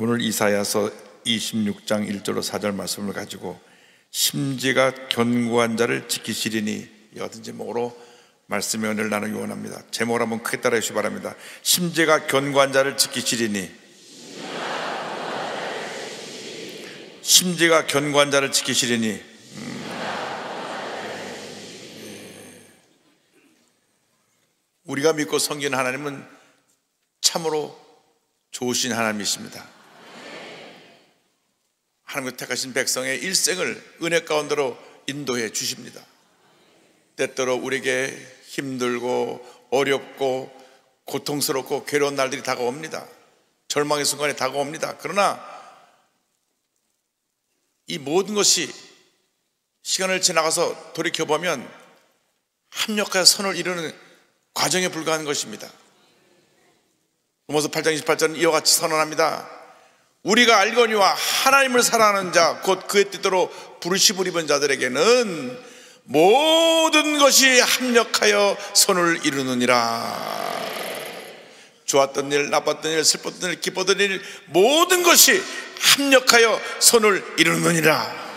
오늘 이사야서 26장 1절로 4절 말씀을 가지고 심지가 견고한 자를 지키시리니 이 같은 제목으로 말씀의 은혜를 나누기 원합니다. 제목을 한번 크게 따라해 주시기 바랍니다. 심지가 견고한 자를 지키시리니 심지가 견고한 자를 지키시리니 음. 우리가 믿고 섬기는 하나님은 참으로 좋으신 하나님이십니다. 하나님의 택하신 백성의 일생을 은혜 가운데로 인도해 주십니다. 때때로 우리에게 힘들고 어렵고 고통스럽고 괴로운 날들이 다가옵니다. 절망의 순간에 다가옵니다. 그러나 이 모든 것이 시간을 지나가서 돌이켜보면 합력하여 선을 이루는 과정에 불과한 것입니다. 로마서 8장 28절은 이와 같이 선언합니다. 우리가 알거니와 하나님을 사랑하는 자, 곧 그의 뜻대로 부르심을 입은 자들에게는 모든 것이 합력하여 선을 이루느니라. 좋았던 일, 나빴던 일, 슬펐던 일, 기뻤던 일, 모든 것이 합력하여 선을 이루느니라.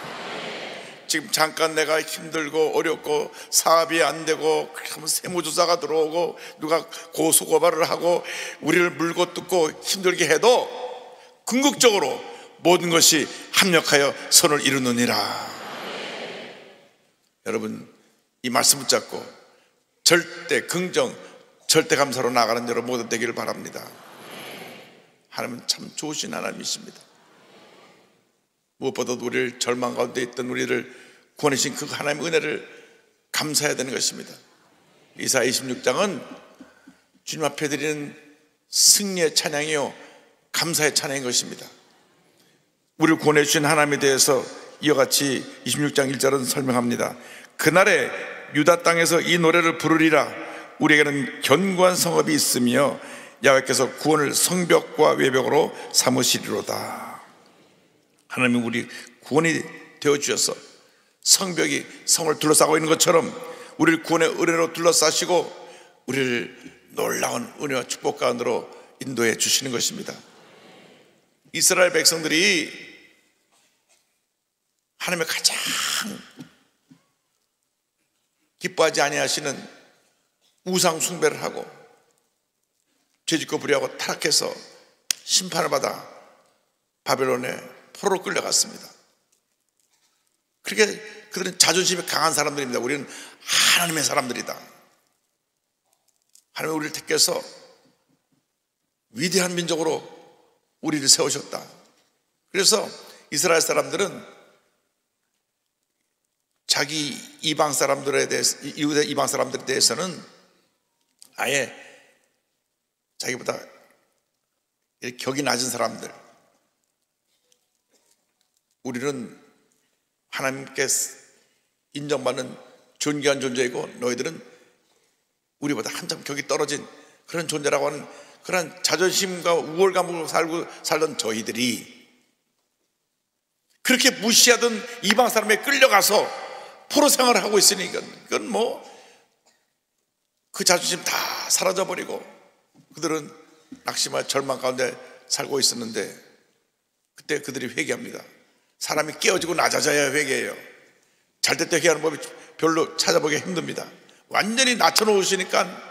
지금 잠깐 내가 힘들고 어렵고 사업이 안 되고 세무조사가 들어오고 누가 고소고발을 하고 우리를 물고 뜯고 힘들게 해도 궁극적으로 모든 것이 합력하여 선을 이루느니라. 여러분 이 말씀 붙잡고 절대 긍정, 절대 감사로 나가는 여러분 모두 되기를 바랍니다. 하나님은 참 좋으신 하나님이십니다. 무엇보다도 우리를 절망 가운데 있던 우리를 구원하신 그 하나님의 은혜를 감사해야 되는 것입니다. 이사 26장은 주님 앞에 드리는 승리의 찬양이요 감사의 찬양인 것입니다. 우리를 구원해 주신 하나님에 대해서 이와 같이 26장 1절은 설명합니다. 그날에 유다 땅에서 이 노래를 부르리라 우리에게는 견고한 성읍이 있으며 야외께서 구원을 성벽과 외벽으로 삼으시리로다. 하나님이 우리 구원이 되어 주셔서 성벽이 성을 둘러싸고 있는 것처럼 우리를 구원의 은혜로 둘러싸시고 우리를 놀라운 은혜와 축복 가운데로 인도해 주시는 것입니다. 이스라엘 백성들이 하나님의 가장 기뻐하지 아니하시는 우상 숭배를 하고 죄짓고 불의하고 타락해서 심판을 받아 바벨론에 포로로 끌려갔습니다. 그렇게 그들은 자존심이 강한 사람들입니다. 우리는 하나님의 사람들이다. 하나님 우리를 택해서 위대한 민족으로 우리를 세우셨다. 그래서 이스라엘 사람들은 자기 이방 사람들에 대해서 이후대 이방 사람들에 대해서는 아예 자기보다 격이 낮은 사람들 우리는 하나님께 인정받는 존귀한 존재이고 너희들은 우리보다 한참 격이 떨어진 그런 존재라고 하는 그런 자존심과 우월감으로 살고 살던 저희들이 그렇게 무시하던 이방 사람에 끌려가서 포로 생활을 하고 있으니까 그건 뭐 그 자존심 다 사라져 버리고 그들은 낙심과 절망 가운데 살고 있었는데 그때 그들이 회개합니다. 사람이 깨어지고 낮아져야 회개해요. 잘때때 회개하는 법이 별로 찾아보기 힘듭니다. 완전히 낮춰 놓으시니까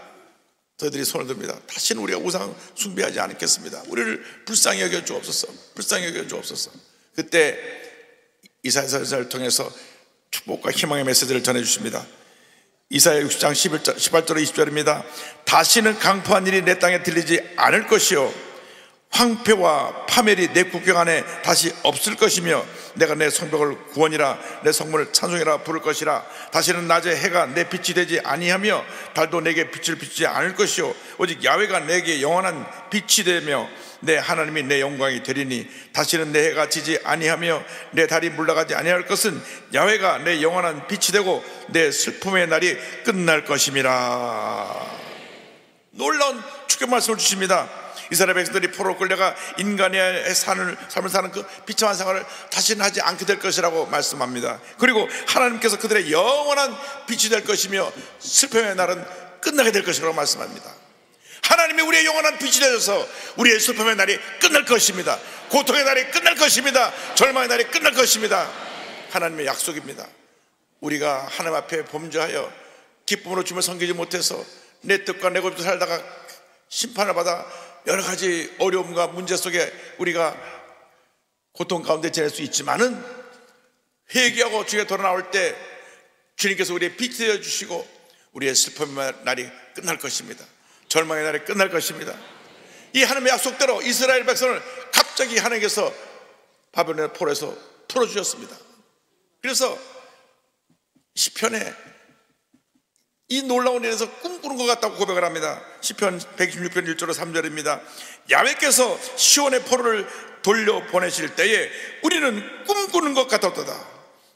저희들이 손을 듭니다. 다시는 우리가 우상 숭배하지 않겠습니다. 우리를 불쌍히 여겨 주옵소서. 불쌍히 여겨 주옵소서. 그때 이사야서를 통해서 축복과 희망의 메시지를 전해 주십니다. 이사야 60장 11절, 18절 20절입니다. 다시는 강포한 일이 내 땅에 들리지 않을 것이요 황폐와 파멸이 내 국경 안에 다시 없을 것이며 내가 내 성벽을 구원이라 내 성문을 찬송이라 부를 것이라. 다시는 낮에 해가 내 빛이 되지 아니하며 달도 내게 빛을 비추지 않을 것이요. 오직 야외가 내게 영원한 빛이 되며 내 하나님이 내 영광이 되리니 다시는 내 해가 지지 아니하며 내 달이 물러가지 아니할 것은 야외가 내 영원한 빛이 되고 내 슬픔의 날이 끝날 것임이라. 놀라운 축복 말씀을 주십니다 이스라엘 백성들이 포로 끌려가 인간의 산을, 삶을 사는 그 비참한 생활을 다시는 하지 않게 될 것이라고 말씀합니다. 그리고 하나님께서 그들의 영원한 빛이 될 것이며 슬픔의 날은 끝나게 될 것이라고 말씀합니다. 하나님이 우리의 영원한 빛이 되어서 우리의 슬픔의 날이 끝날 것입니다. 고통의 날이 끝날 것입니다. 절망의 날이 끝날 것입니다. 하나님의 약속입니다. 우리가 하나님 앞에 범죄하여 기쁨으로 주며 섬기지 못해서 내 뜻과 내 것도 살다가 심판을 받아 여러 가지 어려움과 문제 속에 우리가 고통 가운데 지낼 수 있지만은 회개하고 주에 돌아나올 때 주님께서 우리의 빛이 되어 주시고 우리의 슬픔의 날이 끝날 것입니다. 절망의 날이 끝날 것입니다. 이 하나님의 약속대로 이스라엘 백성을 갑자기 하나님께서 바벨론의 포로에서 풀어주셨습니다. 그래서 시편에 이 놀라운 일에서 꿈꾸는 것 같다고 고백을 합니다. 시편 126편 1절로 3절입니다. 야외께서 시온의 포로를 돌려 보내실 때에 우리는 꿈꾸는 것 같았도다.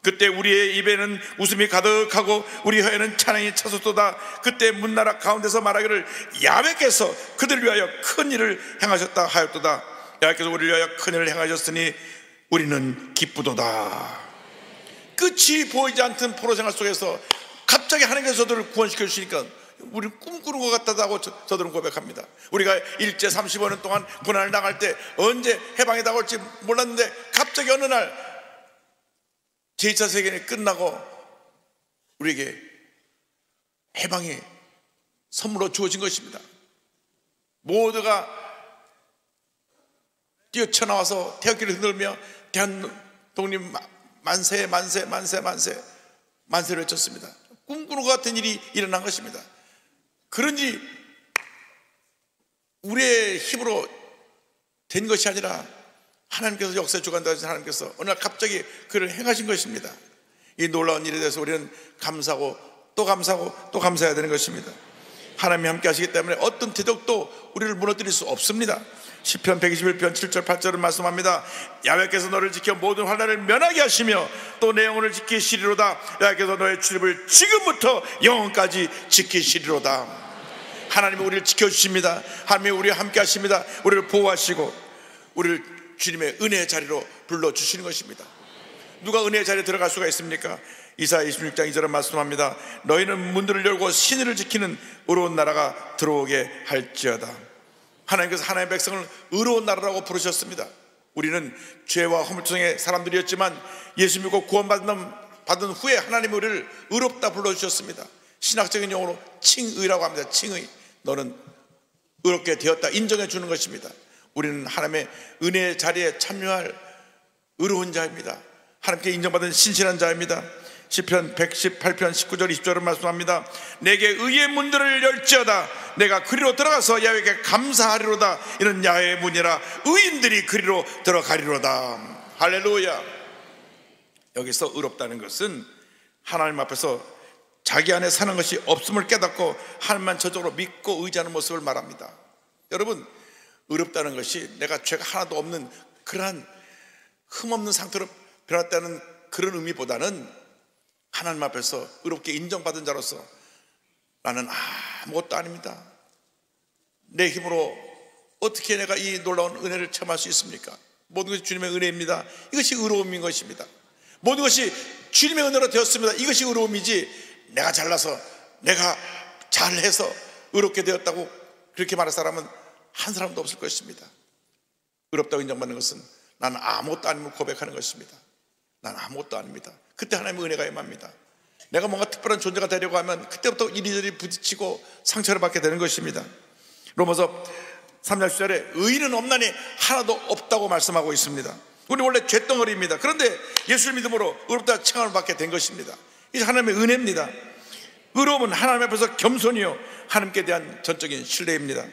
그때 우리의 입에는 웃음이 가득하고 우리 혀에는 찬양이 차솟도다. 그때 문나라 가운데서 말하기를 야외께서 그들을 위하여 큰 일을 행하셨다 하였도다. 야외께서 우리를 위하여 큰 일을 행하셨으니 우리는 기쁘도다. 끝이 보이지 않던 포로 생활 속에서 갑자기 하나님께서 저들을 구원시켜 주시니까 우리는 꿈꾸는 것 같다고 저들은 고백합니다. 우리가 일제 35년 동안 고난을 나갈 때 언제 해방이 다올지 몰랐는데 갑자기 어느 날 제2차 세계는 끝나고 우리에게 해방이 선물로 주어진 것입니다. 모두가 뛰어쳐나와서 태극기를 흔들며 대한독립 만세 만세 만세 만세 만세를 외쳤습니다. 꿈꾸는 것 같은 일이 일어난 것입니다. 그런지 우리의 힘으로 된 것이 아니라 하나님께서 역사에 주관다 하신 하나님께서 어느 날 갑자기 그를 행하신 것입니다. 이 놀라운 일에 대해서 우리는 감사하고 또 감사하고 또 감사해야 되는 것입니다. 하나님이 함께 하시기 때문에 어떤 대적도 우리를 무너뜨릴 수 없습니다. 시편 121편 7절 8절을 말씀합니다. 야외께서 너를 지켜 모든 환난을 면하게 하시며 또 내 영혼을 지키시리로다. 야외께서 너의 출입을 지금부터 영원까지 지키시리로다. 하나님이 우리를 지켜 주십니다. 하나님이 우리와 함께 하십니다. 우리를 보호하시고 우리를 주님의 은혜의 자리로 불러 주시는 것입니다. 누가 은혜의 자리에 들어갈 수가 있습니까? 이사 26장 2절에 말씀합니다. 너희는 문들을 열고 신의를 지키는 의로운 나라가 들어오게 할지어다. 하나님께서 하나님의 백성을 의로운 나라라고 부르셨습니다. 우리는 죄와 허물투성의 사람들이었지만 예수 믿고 구원받은 받은 후에 하나님 우리를 의롭다 불러주셨습니다. 신학적인 용어로 칭의라고 합니다. 칭의. 너는 의롭게 되었다 인정해 주는 것입니다. 우리는 하나님의 은혜의 자리에 참여할 의로운 자입니다. 하나님께 인정받은 신실한 자입니다. 시편 118편 19절 20절을 말씀합니다. 내게 의의 문들을 열지어다. 내가 그리로 들어가서 야외에게 감사하리로다. 이는 야외의 문이라 의인들이 그리로 들어가리로다. 할렐루야. 여기서 의롭다는 것은 하나님 앞에서 자기 안에 사는 것이 없음을 깨닫고 하나님만 저적으로 믿고 의지하는 모습을 말합니다. 여러분, 의롭다는 것이 내가 죄가 하나도 없는 그러한 흠없는 상태로 변했다는 그런 의미보다는 하나님 앞에서 의롭게 인정받은 자로서 나는 아무것도 아닙니다. 내 힘으로 어떻게 내가 이 놀라운 은혜를 체험할 수 있습니까? 모든 것이 주님의 은혜입니다. 이것이 의로움인 것입니다. 모든 것이 주님의 은혜로 되었습니다. 이것이 의로움이지 내가 잘나서 내가 잘해서 의롭게 되었다고 그렇게 말할 사람은 한 사람도 없을 것입니다. 의롭다고 인정받는 것은 나는 아무것도 아님을 고백하는 것입니다. 나는 아무것도 아닙니다. 그때 하나님의 은혜가 임합니다. 내가 뭔가 특별한 존재가 되려고 하면 그때부터 이리저리 부딪히고 상처를 받게 되는 것입니다. 로마서 3장 10절에 의인은 없나니 하나도 없다고 말씀하고 있습니다. 우리 원래 죄덩어리입니다. 그런데 예수를 믿음으로 의롭다 칭함을 받게 된 것입니다. 이게 하나님의 은혜입니다. 의로움은 하나님 앞에서 겸손이요 하나님께 대한 전적인 신뢰입니다.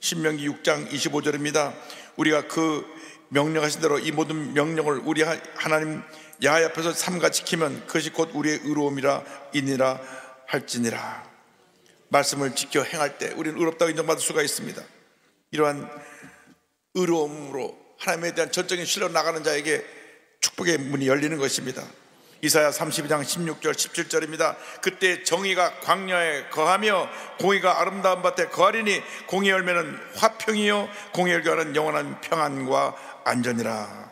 신명기 6장 25절입니다. 우리가 그 명령하신 대로 이 모든 명령을 우리 하나님 야훼 앞에서 삼가 지키면 그것이 곧 우리의 의로움이라 이니라 할지니라. 말씀을 지켜 행할 때 우리는 의롭다고 인정받을 수가 있습니다. 이러한 의로움으로 하나님에 대한 전적인 신뢰로 나가는 자에게 축복의 문이 열리는 것입니다. 이사야 32장 16절 17절입니다. 그때 정의가 광야에 거하며 공의가 아름다운 밭에 거하리니 공의 열매는 화평이요 공의 결과는 영원한 평안과 안전이라.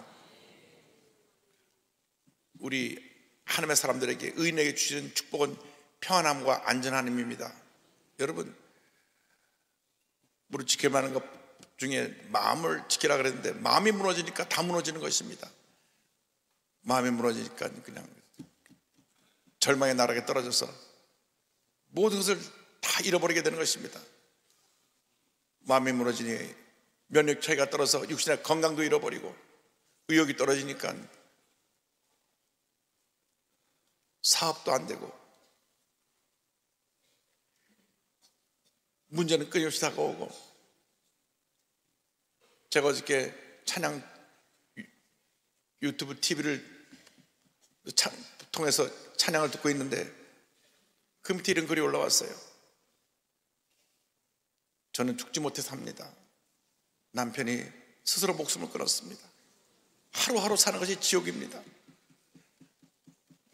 우리 하나님의 사람들에게 의인에게 주시는 축복은 평안함과 안전함입니다. 여러분 무릎 지켜야 하는 것 중에 마음을 지키라 그랬는데 마음이 무너지니까 다 무너지는 것입니다. 마음이 무너지니까 그냥 절망의 나락에 떨어져서 모든 것을 다 잃어버리게 되는 것입니다. 마음이 무너지니 면역 차이가 떨어서 육신의 건강도 잃어버리고 의욕이 떨어지니까 사업도 안 되고 문제는 끊임없이 다가오고 제가 어저께 찬양 유튜브 TV를 통해서 찬양을 듣고 있는데 그 밑에 이런 글이 올라왔어요. 저는 죽지 못해 삽니다. 남편이 스스로 목숨을 끊었습니다. 하루하루 사는 것이 지옥입니다.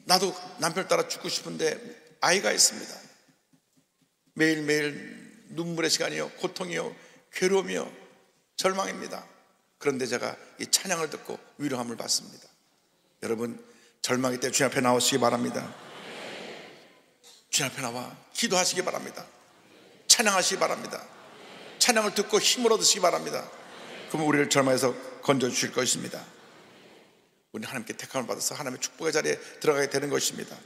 나도 남편 따라 죽고 싶은데 아이가 있습니다. 매일매일 눈물의 시간이요, 고통이요, 괴로움이요, 절망입니다. 그런데 제가 이 찬양을 듣고 위로함을 받습니다. 여러분, 절망일 때 주님 앞에 나오시기 바랍니다. 주님 앞에 나와 기도하시기 바랍니다. 찬양하시기 바랍니다. 찬양을 듣고 힘을 얻으시기 바랍니다. 그러면 우리를 절망에서 건져 주실 것입니다. 우리 하나님께 택함을 받아서 하나님의 축복의 자리에 들어가게 되는 것입니다.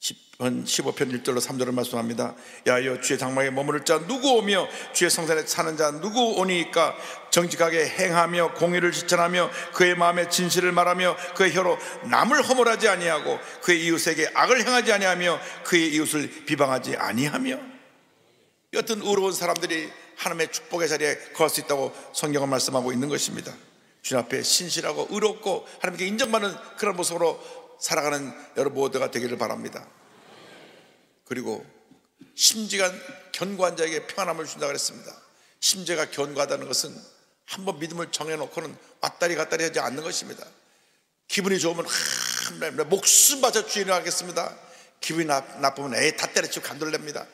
10편, 15편 1절로 3절을 말씀합니다. 야여 주의 장막에 머무를 자 누구 오며 주의 성산에 사는 자 누구 오니까 정직하게 행하며 공의를 실천하며 그의 마음에 진실을 말하며 그의 혀로 남을 허물하지 아니하고 그의 이웃에게 악을 행하지 아니하며 그의 이웃을 비방하지 아니하며 어떤 의로운 사람들이 하나님의 축복의 자리에 거할 수 있다고 성경은 말씀하고 있는 것입니다. 주님 앞에 신실하고 의롭고 하나님께 인정받는 그런 모습으로 살아가는 여러분 모두가 되기를 바랍니다. 그리고 심지가 견고한 자에게 평안함을 준다 그랬습니다. 심지가 견고하다는 것은 한번 믿음을 정해놓고는 왔다리 갔다리 하지 않는 것입니다. 기분이 좋으면 하, 목숨 바쳐 주인을 하겠습니다. 기분이 나, 나쁘면 에이 다 때려치고 간돌냅니다.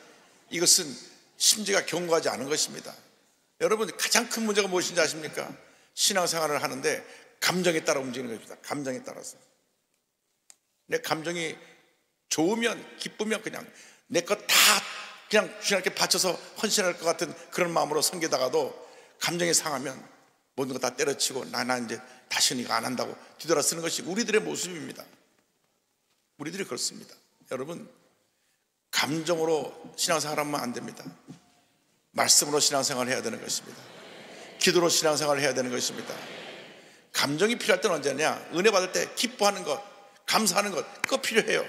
이것은 심지가 견고하지 않은 것입니다. 여러분 가장 큰 문제가 무엇인지 아십니까? 신앙생활을 하는데 감정에 따라 움직이는 것입니다. 감정에 따라서. 내 감정이 좋으면 기쁘면 그냥 내 것 다 그냥 주님께 바쳐서 헌신할 것 같은 그런 마음으로 섬기다가도 감정이 상하면 모든 거 다 때려치고 나나 이제 다시는 이거 안 한다고 뒤돌아 쓰는 것이 우리들의 모습입니다. 우리들이 그렇습니다. 여러분 감정으로 신앙생활 하면 안 됩니다. 말씀으로 신앙생활 해야 되는 것입니다. 기도로 신앙생활을 해야 되는 것입니다. 감정이 필요할 때는 언제냐? 은혜 받을 때 기뻐하는 것, 감사하는 것, 그거 필요해요.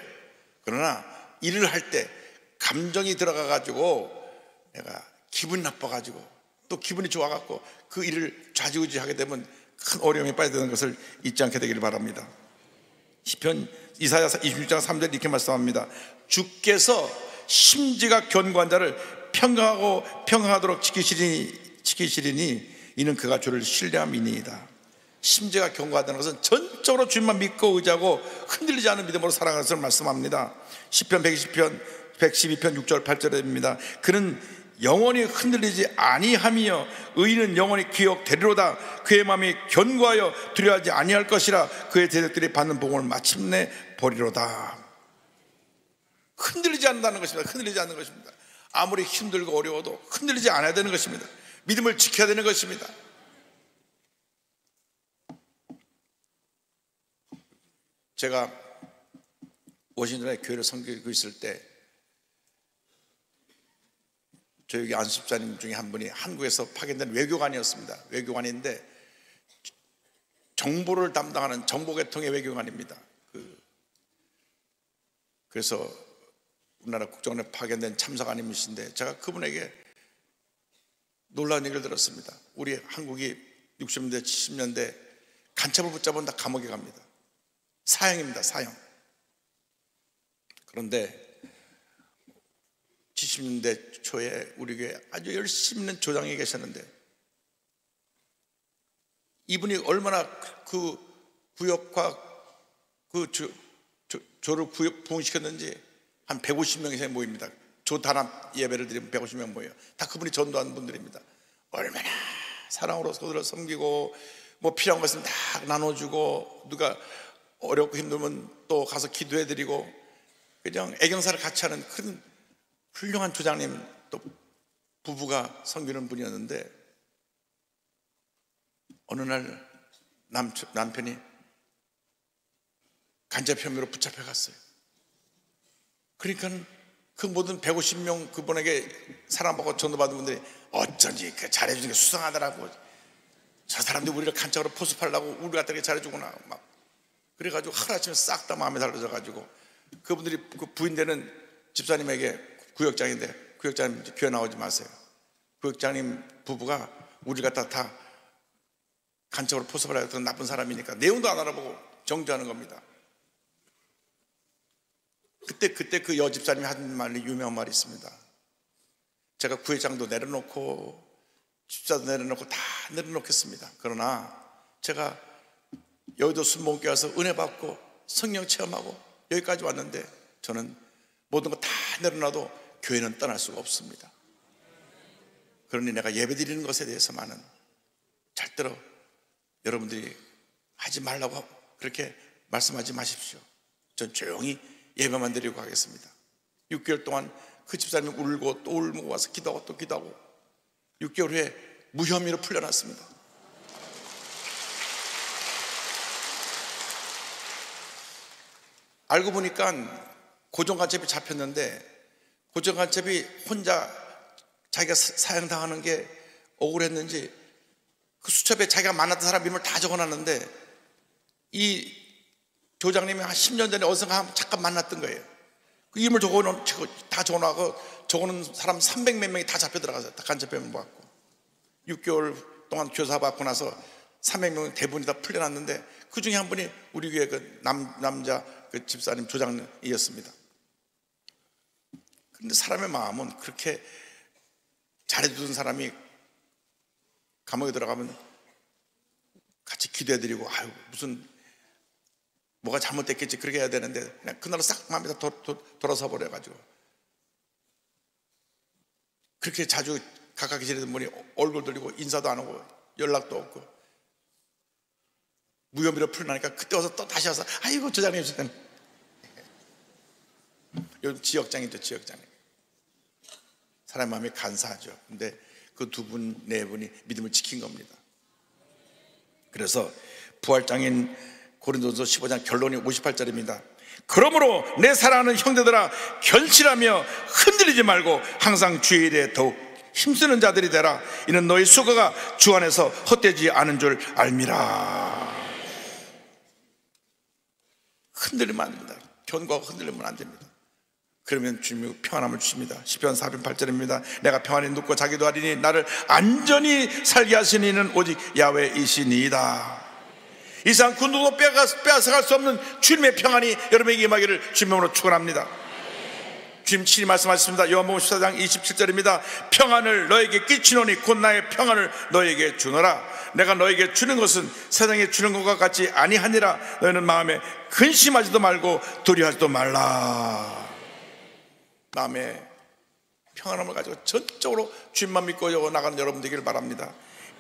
그러나 일을 할 때 감정이 들어가 가지고 내가 기분 나빠 가지고 또 기분이 좋아 갖고 그 일을 좌지우지하게 되면 큰 어려움에 빠져드는 것을 잊지 않게 되기를 바랍니다. 시편 이사야 26장 3절 이렇게 말씀합니다. 주께서 심지가 견고한 자를 평강하고 평강하도록 지키시리니 지키시리니 이는 그가 주를 신뢰함이니이다. 심지가 견고하다는 것은 전적으로 주님만 믿고 의지하고 흔들리지 않은 믿음으로 살아가는 것을 말씀합니다. 10편 120편 112편 6절 8절입니다. 그는 영원히 흔들리지 아니하며 의인은 영원히 기억되리로다 그의 마음이 견고하여 두려워하지 아니할 것이라 그의 대적들이 받는 복을 마침내 보리로다 흔들리지 않는다는 것입니다 흔들리지 않는 것입니다 아무리 힘들고 어려워도 흔들리지 않아야 되는 것입니다 믿음을 지켜야 되는 것입니다. 제가 워싱턴에 교회를 섬기고 있을 때 저희 안수자님 중에 한 분이 한국에서 파견된 외교관이었습니다. 외교관인데 정보를 담당하는 정보계통의 외교관입니다. 그, 그래서 우리나라 국정원에 파견된 참사관님이신데 제가 그분에게 놀라운 얘기를 들었습니다. 우리 한국이 60년대, 70년대 간첩을 붙잡은 다 감옥에 갑니다. 사형입니다, 사형. 그런데 70년대 초에 우리 교회 아주 열심히 있는 조장이 계셨는데 이분이 얼마나 그 구역과 그 조, 조, 조를 부흥시켰는지 한 150명 이상이 모입니다. 조단합 예배를 드리면 150명 모여요. 다 그분이 전도한 분들입니다. 얼마나 사랑으로 서로를 섬기고 뭐 필요한 것은 다 나눠주고 누가 어렵고 힘들면 또 가서 기도해드리고 그냥 애경사를 같이 하는 큰 훌륭한 조장님 또 부부가 섬기는 분이었는데 어느 날 남, 남편이 간접 혐의로 붙잡혀 갔어요. 그러니까 그 모든 150명 그분에게 사랑받고 전도받은 분들이 어쩐지 그 잘해주는 게 수상하더라고. 저 사람들이 우리를 간접으로 포섭하려고 우리 같은 잘해주구나. 막. 그래가지고 하루아침에 싹 다 마음에 달라져가지고 그분들이 그 부인되는 집사님에게 구역장인데 구역장님 교회 나오지 마세요. 구역장님 부부가 우리 갖다 다 간첩으로 포섭을 하였던 나쁜 사람이니까 내용도 안 알아보고 정죄하는 겁니다. 그때 그때 그 여집사님이 한 말이 유명한 말이 있습니다. 제가 구회장도 내려놓고 집사도 내려놓고 다 내려놓겠습니다. 그러나 제가 여의도 순복음교회 와서 은혜 받고 성령 체험하고 여기까지 왔는데 저는 모든 거 다 내려놔도 교회는 떠날 수가 없습니다. 그러니 내가 예배 드리는 것에 대해서만은 절대로 여러분들이 하지 말라고 그렇게 말씀하지 마십시오. 전 조용히 예배만 드리고 가겠습니다. 6개월 동안 그 집사님 울고 또 울고 와서 기도하고 또 기도하고 6개월 후에 무혐의로 풀려났습니다. 알고 보니까 고정간첩이 잡혔는데 고정간첩이 혼자 자기가 사형당하는 게 억울했는지 그 수첩에 자기가 만났던 사람 이름을 다 적어놨는데 이 조장님이 한 10년 전에 어디선가 잠깐 만났던 거예요. 그 이름을 적어놓은, 다 적어놓고 적어놓은 사람 300몇 명이 다 잡혀 들어가서 다 간첩병 받고 6개월 동안 교사 받고 나서 300명 대부분이 다 풀려났는데 그 중에 한 분이 우리 교회 그 남, 남자 그 집사님 조장이었습니다. 그런데 사람의 마음은 그렇게 잘해주던 사람이 감옥에 들어가면 같이 기도해드리고 아유 무슨 뭐가 잘못됐겠지 그렇게 해야 되는데 그냥 그날로 싹 마음이 다 돌아서 버려가지고. 그렇게 자주 가깝게 지내던 분이 얼굴 돌리고 인사도 안 하고 연락도 없고. 무혐의로 풀나니까 그때 와서 또 다시 와서 아이고 조장님 있을 요즘 지역장이죠 지역장님 사람 마음이 간사하죠. 근데 그 두 분, 네 분이 믿음을 지킨 겁니다. 그래서 부활장인 고린도서 15장 결론이 58절입니다 그러므로 내 사랑하는 형제들아 견실하며 흔들리지 말고 항상 주의 일에 더욱 힘쓰는 자들이 되라 이는 너희 수고가 주 안에서 헛되지 않은 줄 알미라 흔들리면 안 됩니다. 견고하고 흔들리면 안 됩니다. 그러면 주님이 평안함을 주십니다. 10편 408절입니다. 내가 평안히 눕고 자기도 하리니 나를 안전히 살게 하시는 이는 오직 야외이시니이다. 이상 그 누구도 빼앗아갈 수 없는 주님의 평안이 여러분에게 임하기를 주님으로 축원합니다. 주님 친히 말씀하셨습니다. 요한복음 14장 27절입니다. 평안을 너에게 끼치노니 곧 나의 평안을 너에게 주노라. 내가 너에게 주는 것은 세상에 주는 것과 같이 아니하니라. 너희는 마음에 근심하지도 말고 두려워하지도 말라. 마음에 평안함을 가지고 전적으로 주님만 믿고 나가는 여러분 되기를 바랍니다.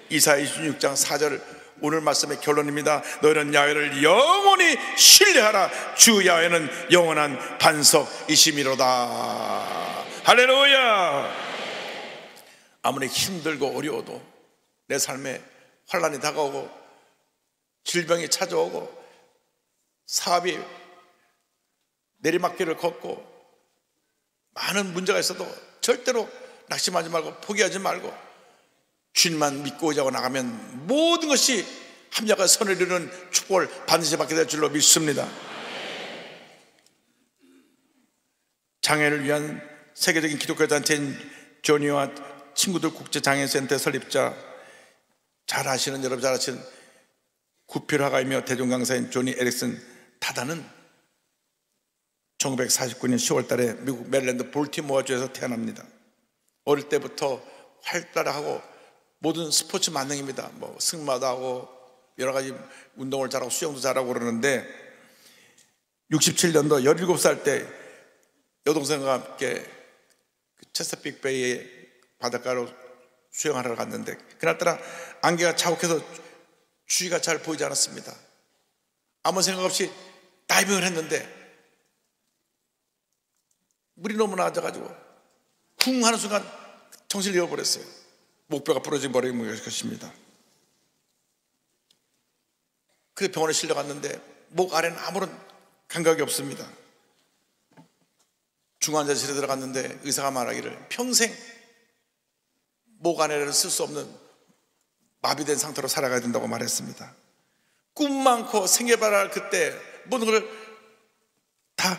이사 26장 4절 오늘 말씀의 결론입니다. 너희는 야외를 영원히 신뢰하라. 주 야외는 영원한 반석이심이로다. 할렐루야. 아무리 힘들고 어려워도 내 삶에 환란이 다가오고 질병이 찾아오고 사업이 내리막길을 걷고 많은 문제가 있어도 절대로 낙심하지 말고 포기하지 말고 주님만 믿고 오자고 나가면 모든 것이 합력과 선을 이루는 축복을 반드시 받게 될 줄로 믿습니다. 장애를 위한 세계적인 기독교 단체인 조니와 친구들 국제장애센터 설립자 잘 아시는 여러분 잘 아시는 구필화가이며 대종강사인 조니 에릭슨 타다는 1949년 10월 달에 미국 메릴랜드 볼티모어주에서 태어납니다. 어릴 때부터 활달하고 모든 스포츠 만능입니다. 뭐 승마도 하고 여러 가지 운동을 잘하고 수영도 잘하고 그러는데 67년도 17살 때 여동생과 함께 그 체스픽 베이의 바닷가로 수영하러 갔는데 그날따라 안개가 자욱해서 주위가 잘 보이지 않았습니다. 아무 생각 없이 다이빙을 했는데 물이 너무 나아져가지고 쿵 하는 순간 정신을 잃어버렸어요. 목뼈가 부러져 버린 것입니다. 그래 병원에 실려갔는데 목 아래는 아무런 감각이 없습니다. 중환자실에 들어갔는데 의사가 말하기를 평생 목 안에를 쓸 수 없는 마비된 상태로 살아가야 된다고 말했습니다. 꿈 많고 생애바랄 그때 모든 걸 다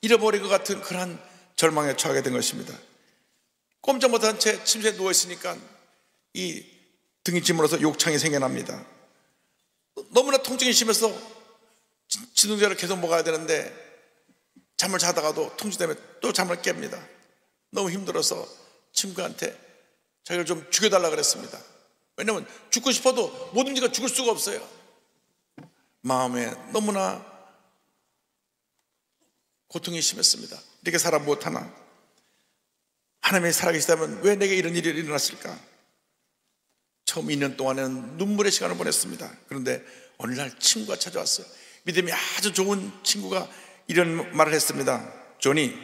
잃어버린 것 같은 그러한 절망에 처하게 된 것입니다. 꼼짝 못한 채 침대에 누워있으니까 이 등이 찌물어서 욕창이 생겨납니다. 너무나 통증이 심해서 지동자를 계속 먹어야 되는데 잠을 자다가도 통증 때문에 또 잠을 깹니다. 너무 힘들어서 친구한테 자기를 좀 죽여달라 그랬습니다. 왜냐면 죽고 싶어도 모든 지가 죽을 수가 없어요. 마음에 너무나 고통이 심했습니다. 이렇게 살아 못하나? 하나님이 살아계시다면 왜 내게 이런 일이 일어났을까? 처음 2년 동안은 눈물의 시간을 보냈습니다. 그런데 어느 날 친구가 찾아왔어요. 믿음이 아주 좋은 친구가 이런 말을 했습니다. 조니,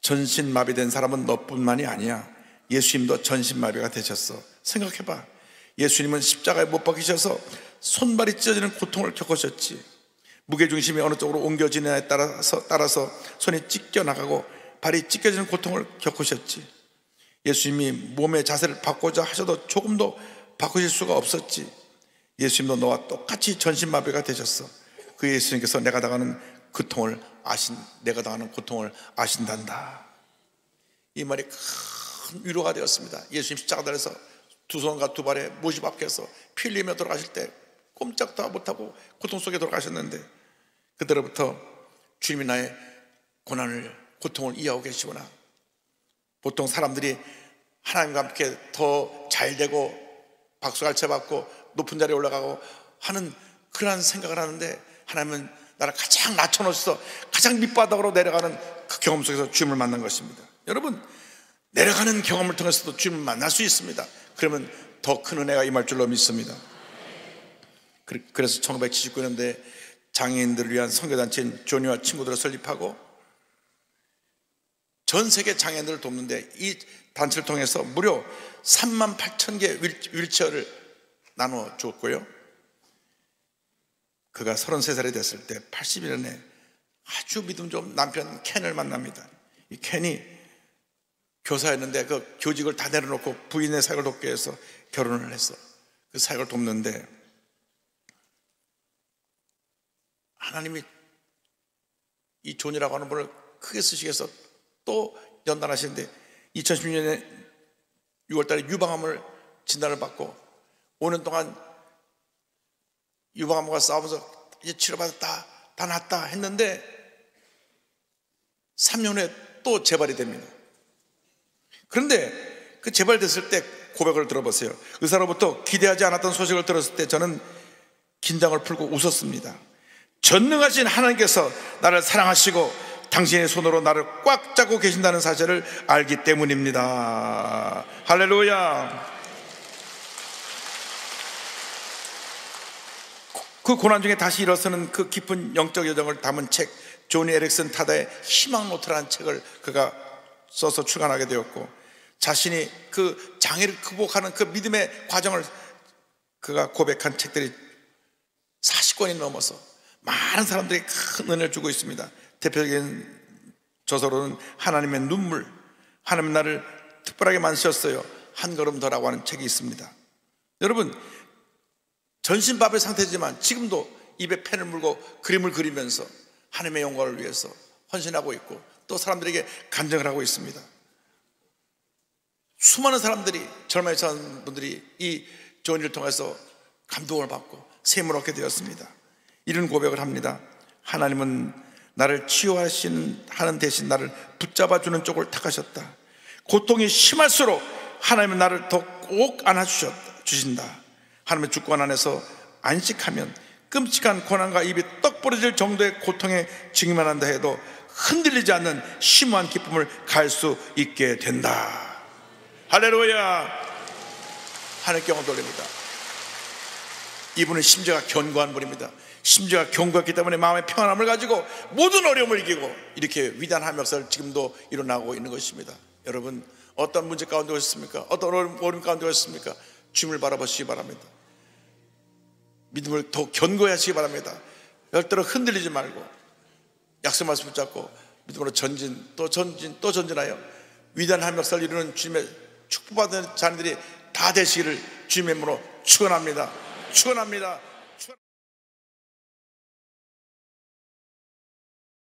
전신 마비된 사람은 너뿐만이 아니야. 예수님도 전신 마비가 되셨어. 생각해봐. 예수님은 십자가에 못 박히셔서 손발이 찢어지는 고통을 겪으셨지. 무게 중심이 어느 쪽으로 옮겨지느냐에 따라서, 따라서 손이 찢겨 나가고 발이 찢겨지는 고통을 겪으셨지. 예수님이 몸의 자세를 바꾸자 하셔도 조금도 바꾸실 수가 없었지. 예수님도 너와 똑같이 전신마비가 되셨어. 그 예수님께서 내가 당하는 고통을 아신, 내가 당하는 고통을 아신단다. 이 말이 큰 위로가 되었습니다. 예수님 십자가달에서 두 손과 두 발에 못이 박혀서 피 흘리며 돌아가실 때 꼼짝도 못하고 고통 속에 돌아가셨는데 그때로부터 주님이 나의 고난을 고통을 이해하고 계시구나. 보통 사람들이 하나님과 함께 더 잘 되고 박수갈채 받고 높은 자리에 올라가고 하는 그러한 생각을 하는데 하나님은 나를 가장 낮춰놓으셔서 가장 밑바닥으로 내려가는 그 경험 속에서 주님을 만난 것입니다. 여러분 내려가는 경험을 통해서도 주님을 만날 수 있습니다. 그러면 더 큰 은혜가 임할 줄로 믿습니다. 그래서 1979년도에 장애인들을 위한 선교단체인 조니와 친구들을 설립하고 전 세계 장애인들을 돕는데 이 단체를 통해서 무려 3만 8천 개 윌체어를 나눠 줬고요. 그가 33살이 됐을 때 81년에 아주 믿음 좋은 남편 켄을 만납니다. 이 켄이 교사였는데 그 교직을 다 내려놓고 부인의 사역을 돕기 위해서 결혼을 했어. 그 사역을 돕는데 하나님이 이 조니라고 하는 분을 크게 쓰시기 위해서 또 연단하시는데 2016년에 6월 달에 유방암을 진단을 받고 5년 동안 유방암과 싸우면서 이제 치료받았다, 다 낫다 했는데 3년 후에 또 재발이 됩니다. 그런데 그 재발됐을 때 고백을 들어보세요. 의사로부터 기대하지 않았던 소식을 들었을 때 저는 긴장을 풀고 웃었습니다. 전능하신 하나님께서 나를 사랑하시고 당신의 손으로 나를 꽉 잡고 계신다는 사실을 알기 때문입니다. 할렐루야. 그 고난 중에 다시 일어서는 그 깊은 영적 여정을 담은 책, 조니 에릭슨 타다의 희망 노트라는 책을 그가 써서 출간하게 되었고, 자신이 그 장애를 극복하는 그 믿음의 과정을 그가 고백한 책들이 40권이 넘어서 많은 사람들이 큰 은혜를 주고 있습니다. 대표적인 저서로는 하나님의 눈물, 하나님 나를 특별하게 만드셨어요. 한 걸음 더라고 하는 책이 있습니다. 여러분, 전신밥의 상태지만 지금도 입에 펜을 물고 그림을 그리면서 하나님의 영광을 위해서 헌신하고 있고 또 사람들에게 간증을 하고 있습니다. 수많은 사람들이 젊은 분들이 이 조언을 통해서 감동을 받고 샘을 얻게 되었습니다. 이런 고백을 합니다. 하나님은 나를 치유하시는 하는 대신 나를 붙잡아 주는 쪽을 택하셨다. 고통이 심할수록 하나님은 나를 더 꼭 안아 주신다. 하나님의 주권 안에서 안식하면 끔찍한 고난과 입이 떡 부러질 정도의 고통에 직면만 한다 해도 흔들리지 않는 심오한 기쁨을 갈 수 있게 된다. 할렐루야. 하늘께 영을 돌립니다. 이분은 심지어가 견고한 분입니다. 심지어가 견고했기 때문에 마음의 평안함을 가지고 모든 어려움을 이기고 이렇게 위대한 역사를 지금도 일어나고 있는 것입니다. 여러분 어떤 문제 가운데 오셨습니까? 어떤 어려움 가운데 오셨습니까? 주님을 바라보시기 바랍니다. 믿음을 더 견고하시기 바랍니다. 열대로 흔들리지 말고 약속 말씀 붙잡고 믿음으로 전진 또 전진 또 전진하여 위대한 한 역사를 이루는 주님의 축복받은 자녀들이 다 되시기를 주님의 이름으로 축원합니다. 축원합니다.